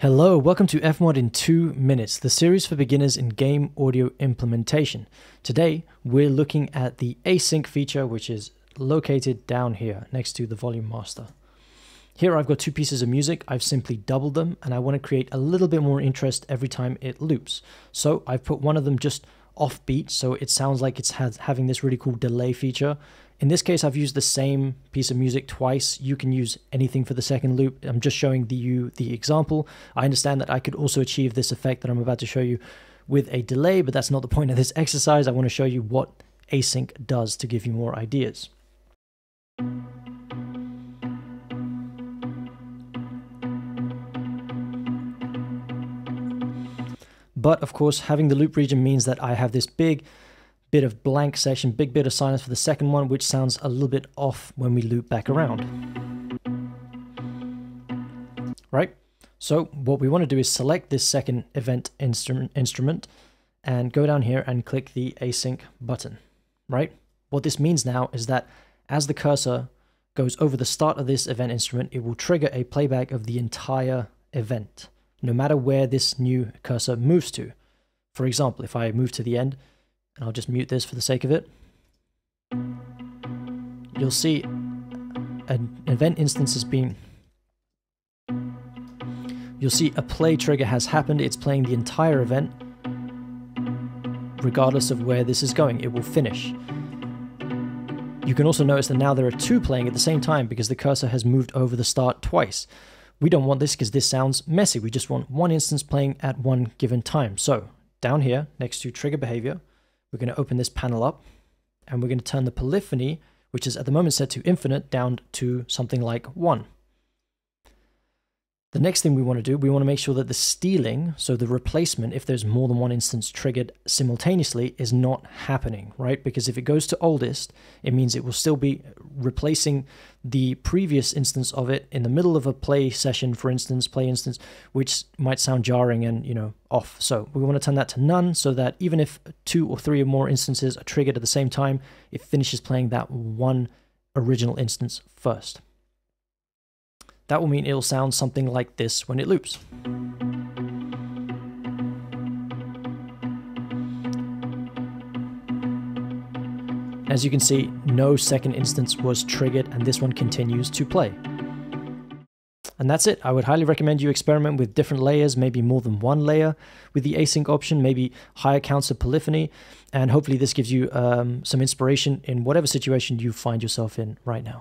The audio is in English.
Hello, welcome to FMOD in 2 minutes, the series for beginners in game audio implementation. Today, we're looking at the async feature, which is located down here next to the volume master. Here I've got two pieces of music, I've simply doubled them, and I want to create a little bit more interest every time it loops. So I've put one of them just offbeat, so it sounds like it's having this really cool delay feature. In this case, I've used the same piece of music twice. You can use anything for the second loop. I'm just showing the, you the example. I understand that I could also achieve this effect that I'm about to show you with a delay, but that's not the point of this exercise. I want to show you what async does to give you more ideas. But of course, having the loop region means that I have this big bit of blank section, big bit of silence for the second one, which sounds a little bit off when we loop back around. Right? So what we want to do is select this second event instrument, instrument and go down here and click the async button, right? What this means now is that as the cursor goes over the start of this event instrument, it will trigger a playback of the entire event, no matter where this new cursor moves to. For example, if I move to the end, and I'll just mute this for the sake of it. You'll see an event instance has been You'll see a play trigger has happened. It's playing the entire event. Regardless of where this is going, it will finish. You can also notice that now there are two playing at the same time because the cursor has moved over the start twice. We don't want this because this sounds messy. We just want one instance playing at one given time. So down here next to trigger behavior, we're going to open this panel up and we're going to turn the polyphony, which is at the moment set to infinite, down to something like 1. The next thing we want to do, we want to make sure that the stealing, so the replacement, if there's more than one instance triggered simultaneously, is not happening, right? Because if it goes to oldest, it means it will still be replacing the previous instance of it in the middle of a play session, for instance, play instance, which might sound jarring and, you know, off. So we want to turn that to none so that even if two or three or more instances are triggered at the same time, it finishes playing that one original instance first. That will mean it'll sound something like this when it loops. As you can see, no second instance was triggered and this one continues to play. And that's it. I would highly recommend you experiment with different layers, maybe more than one layer with the async option, maybe higher counts of polyphony. And hopefully this gives you um, some inspiration in whatever situation you find yourself in right now.